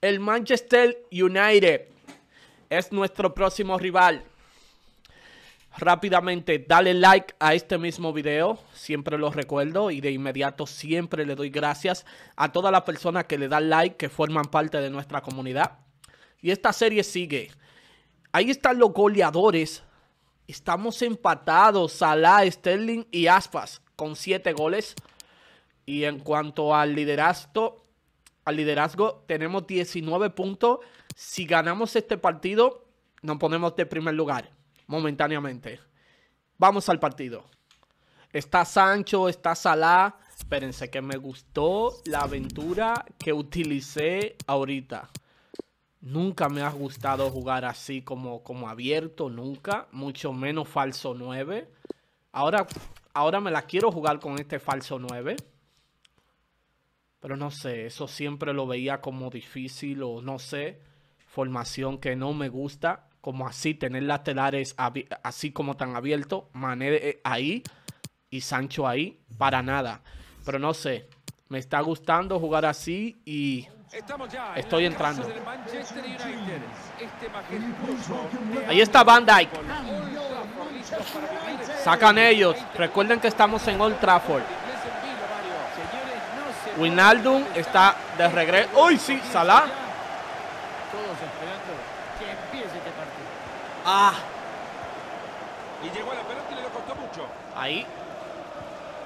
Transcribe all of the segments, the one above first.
El Manchester United es nuestro próximo rival. Rápidamente, dale like a este mismo video, siempre lo recuerdo y de inmediato siempre le doy gracias a todas las personas que le dan like, que forman parte de nuestra comunidad. Y esta serie sigue. Ahí están los goleadores. Estamos empatados, Salah, Sterling y Aspas con 7 goles. Y en cuanto al liderazgo, al liderazgo, tenemos 19 puntos. Si ganamos este partido, nos ponemos de primer lugar momentáneamente. Vamos al partido. Está Sancho, está Salah. Espérense que me gustó la aventura que utilicé ahorita. Nunca me ha gustado jugar así como, como abierto, nunca. Mucho menos falso 9. Ahora, ahora me la quiero jugar con este falso 9. Pero no sé, eso siempre lo veía como difícil o no sé. Formación que no me gusta como así, tener laterales así como tan abiertos, Mané eh, ahí y Sancho ahí, para nada. Pero no sé, me está gustando jugar así y estoy entrando. Ahí está Van Dyke. Sacan ellos. Recuerden que estamos en Old Trafford. Winaldum está de regreso. ¡Uy, sí! Salah. Ah. Y llegó a la pelota y le costó mucho. Ahí.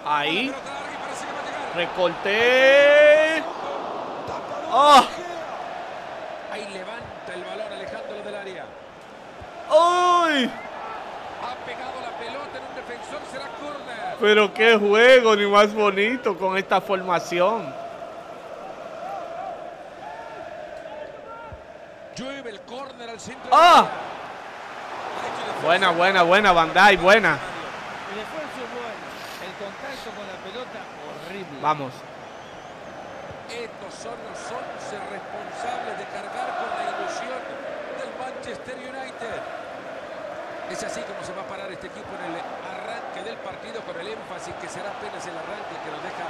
Ahí. Recorté. ¡Oh! Ahí levanta el balón alejándolo del área. ¡Uy! Pegado la pelota en un defensor, será córner. Pero qué juego, ni más bonito con esta formación. Llueve el córner al centro. ¡Ah! Buena, buena, buena, Bandai, buena. El esfuerzo es bueno. El contacto con la pelota, horrible. Vamos. Estos son los 11 responsables de cargar con la ilusión del Manchester United. Es así como se va a parar este equipo en el arranque del partido con el énfasis que será apenas el arranque que nos deja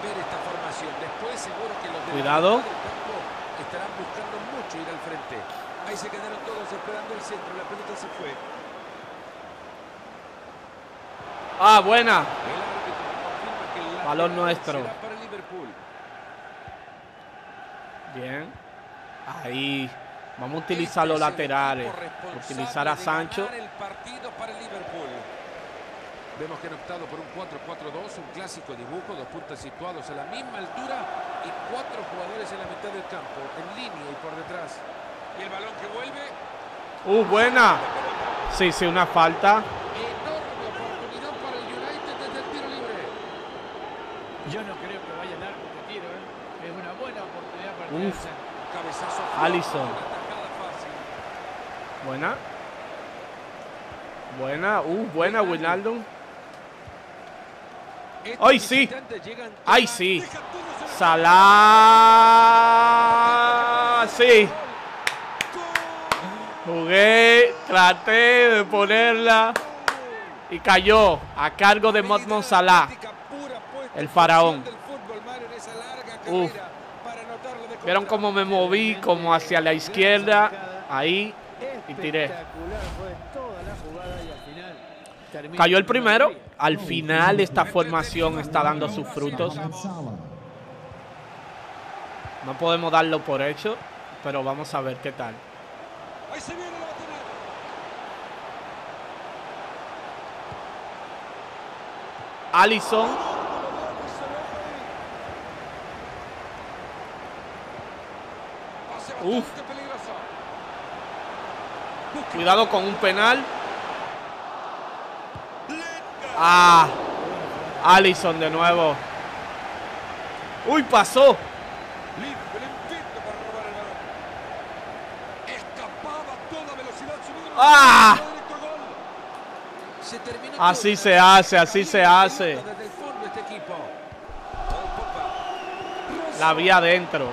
ver esta formación. Después seguro que los de Cuidado. del campo estarán buscando mucho ir al frente. Ahí se quedaron todos esperando el centro. La pelota se fue. Ah, buena. El Balón nuestro. será para Liverpool. Bien. Ahí. Vamos a utilizar los Este es el laterales. Utilizar a Sancho. ganar el partido para el Liverpool. Vemos que han optado por un 4-4-2, un clásico dibujo, dos puntas situados a la misma altura y cuatro jugadores en la mitad del campo, en línea y por detrás. Y el balón que vuelve, Uh, buena. Sí, sí, una falta. enorme oportunidad para el United desde el tiro libre. Yo no creo que vaya a dar este tiro, ¿eh? Es una buena oportunidad para tirarse. Cabezazo. Alisson. Buena. Buena. Uh, buena, Wijnaldum. Estos ¡Ay, sí! ¡Ay, sí! Salah. Sí. Jugué, traté de ponerla y cayó a cargo de Motmon Salah. el faraón. Uf. Vieron cómo me moví como hacia la izquierda, ahí y tiré. Espectacular fue toda la jugada y al final termina Cayó el primero. Al final esta formación está dando sus frutos. No podemos darlo por hecho, pero vamos a ver qué tal. Allison. Uf. Cuidado con un penal. Ah. Allison de nuevo. Uy, pasó. ¡Ah! Así se hace, así se hace. La vi adentro.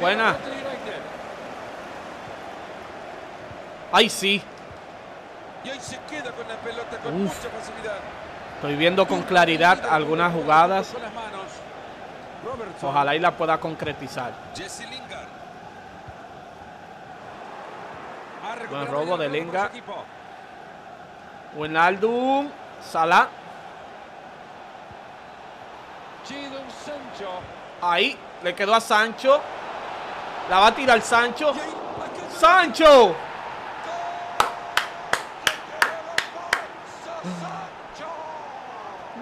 Buena. ay sí. Y hoy se queda con la pelota con Uf. mucha facilidad. Estoy viendo con claridad algunas jugadas. Ojalá y la pueda concretizar. Buen robo de equipo. Wijnaldum, Salah. Ahí, le quedó a Sancho. La va a tirar Sancho. ¡Sancho!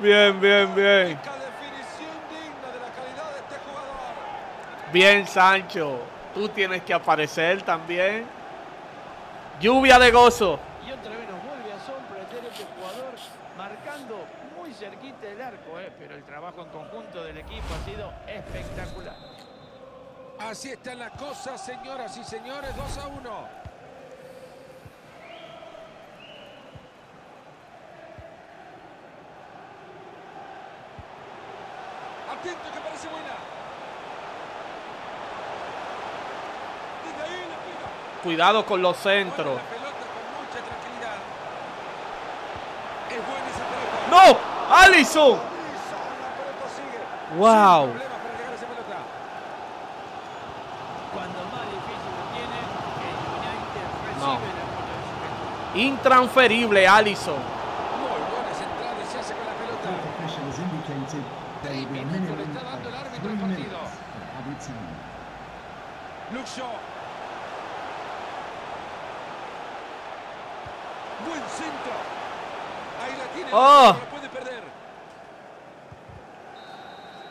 Bien, bien, bien. Bien, Sancho. Tú tienes que aparecer también. Lluvia de gozo. Y otra vez nos vuelve a sorprender este jugador marcando muy cerquita del arco, eh, pero el trabajo en conjunto del equipo ha sido espectacular. Así están las cosas, señoras y señores. 2 a 1. Atento que parece buena. Desde ahí la pega. Cuidado con los centros. La pelota con mucha tranquilidad. Es buena esa pelota. ¡No! ¡Alison! La pelota sigue. ¡Wow! Sin problemas para llegar a esa pelota. Cuando más difícil lo tiene, el United recibe No. la pelota de su equipo. Intransferible, Alison. Muy buena centrada y se hace con la pelota. está dando el árbitro partido. Buen centro. Ahí la tiene. Oh. No la puede perder.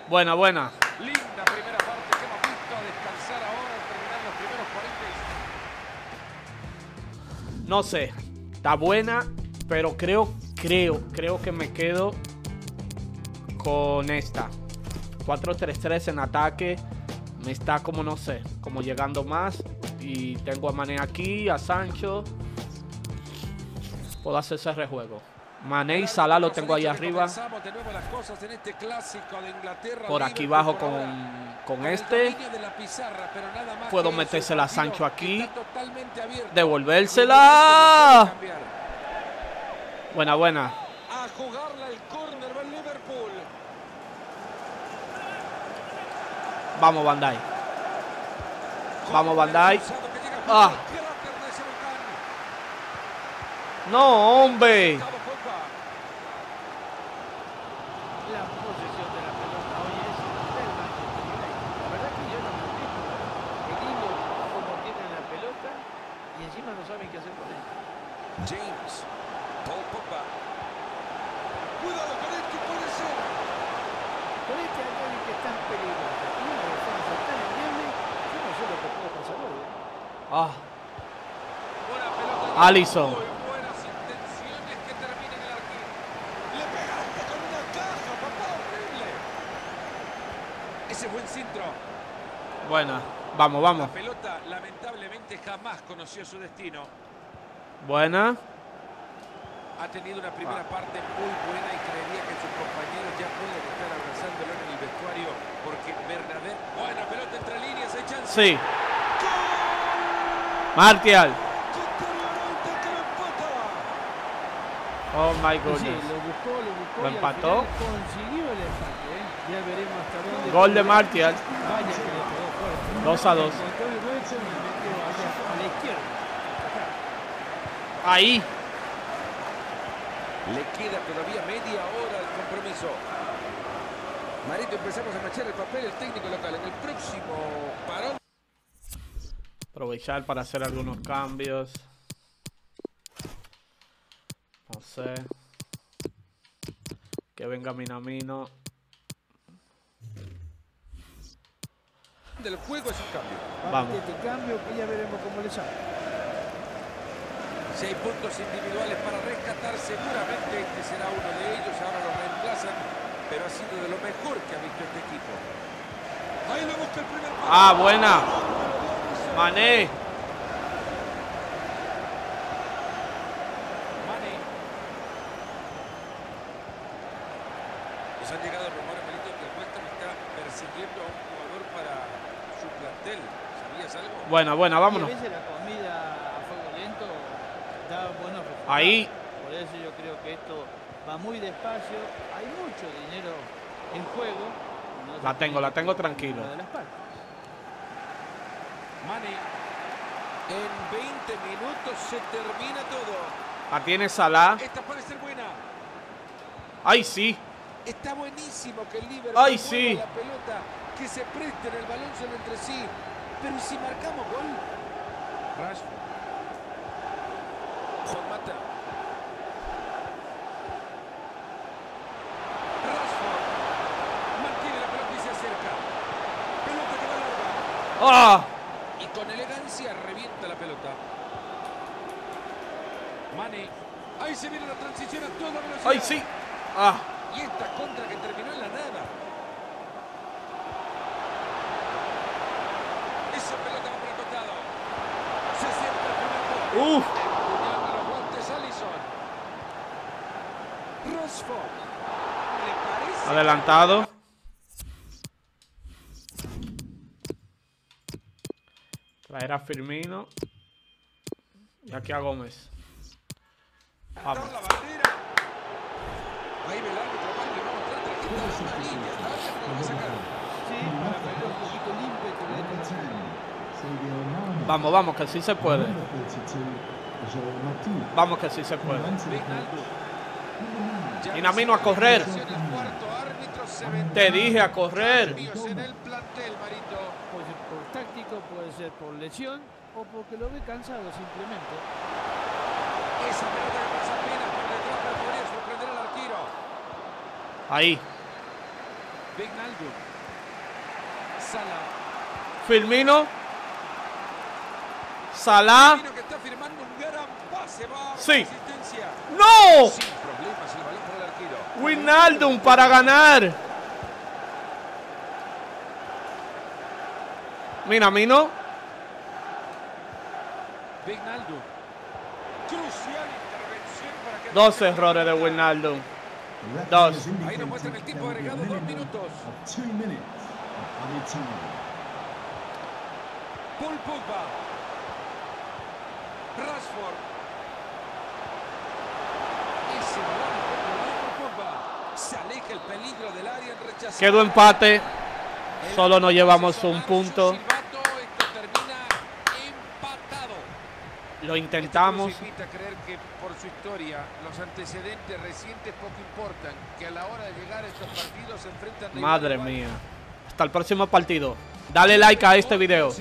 Buena, buena. Linda primera parte que hemos visto. A descansar ahora al terminar los primeros 45. No sé. Está buena, pero creo, creo, creo que me quedo con esta. 4-3-3 en ataque. Me está como, no sé, como llegando más. Y tengo a Mané aquí, a Sancho. Puedo hacer ese rejuego. Mané y Salah lo tengo ahí arriba. Este. Por aquí bajo con. Con este. dominio de la pizarra, pero nada más Puedo metérsela a Sancho aquí. Devolvérsela. Buena, buena. A jugarla el córner va el Liverpool. Vamos, Bandai. Vamos, Bandai. Ah. No, hombre. La posesión de la pelota hoy es del Manchester United. La verdad que yo no me explico. El hilo, cómo tienen la pelota y qué hacer con ella. James. Paul Pogba. Cuidado con esto, puede ser. Con este ataque que es tan peligroso y una defensa tan endeble, yo no sé lo que puede pasar hoy. ¿eh? Ah, Buena pelota. Alisson. Muy buenas intenciones que terminen el arquero. Le pegaste con una caja, papá, horrible. Ese buen centro. buena. Vamos, vamos. La pelota lamentablemente jamás conoció su destino. Buena. Ha tenido una primera parte muy buena y creería que sus compañeros ya pueden estar abrazándolo en el vestuario porque Bernabé, buena pelota entre líneas, hay chance. Sí. Martial. Oh my sí, goodness. lo buscó, lo buscó Lo y al empató. final consiguió el empate. ¿eh? Ya veremos hasta dónde. Gol de. Martial. Vaya que le pegó fuerte. 2 a 2. Encontró el hueco y metió allá a la izquierda. Ahí. Le queda todavía media hora al compromiso. Marito, empezamos a machar el papel el técnico local. En el próximo parón. Aprovechar para hacer algunos cambios. Que venga Minamino. del juego es un cambio. Vamos. Este cambio que ya veremos cómo le sale. Hay puntos individuales para rescatar, seguramente este será uno de ellos. Ahora lo reemplazan, pero ha sido de lo mejor que ha visto este equipo. Ahí lo busca el primer. Ah, buena. Mané. perdiendo a un jugador para ¿Sabías algo? Buena, buena, vámonos. A veces la comida a fuego lento da buenos resultados. Ahí. Por eso yo creo que esto va muy despacio. Hay mucho dinero en juego. No La tengo, la tengo tranquilo. de las. Mane. En 20 minutos se termina todo. La tiene Salah. Esta puede ser buena. Ay, sí. Está buenísimo que el Liverpool Ay, sí. la pelota, que se presten el balón solo entre sí. Pero ¿y si marcamos gol? Rashford. Juan Mata. Rashford. Mantiene la pelota y se acerca. Pelota que va larga. ¡Ah! Y con elegancia revienta la pelota. Mane. Ahí se viene la transición a toda velocidad. ¡Ay, sí! ¡Ah! Y esta contra que terminó en la nada. Esa pelota va por el costado. Se acerca el primer gol. ¡Uf! Adelantado. Traer a Firmino. Y aquí a Gómez. Vamos. La bandera. Ahí ve el árbitro. Vale, le va a mostrar tarjeta amarilla. Ahora no lo va a sacar. Sí, para perder un poquito el ímpetu de Number 10, Sadio Mane. Vamos, vamos, que sí se puede. Number 32, Joel Matip. Vamos, que sí se puede. Dinamino a correr. Te dije a correr. Por táctico, puede ser por lesión o porque lo ve cansado simplemente. Esa pelota que pasa apenas por detrás pero podría sorprender al arquero. Ahí. Wijnaldum. Sala. Firmino. Salah. Firmino que está firmando un gran pase. Va a Sí. ¡No! Balón para ganar. Mira, Mino. Wijnaldum. Crucial intervención para que... Dos errores de referee Dos. Ahí nos muestran el tiempo agregado, dos minutos. Paul Pogba. Rashford. Ese. Se aleja el peligro del área en. Quedó empate. Solo nos llevamos un punto. Lo Esto intentamos. nos invita a creer que por su historia los antecedentes recientes poco importan, que a la hora de llegar a estos partidos se enfrentan de igual a Madre mía. Hasta el próximo partido. Dale like a este video.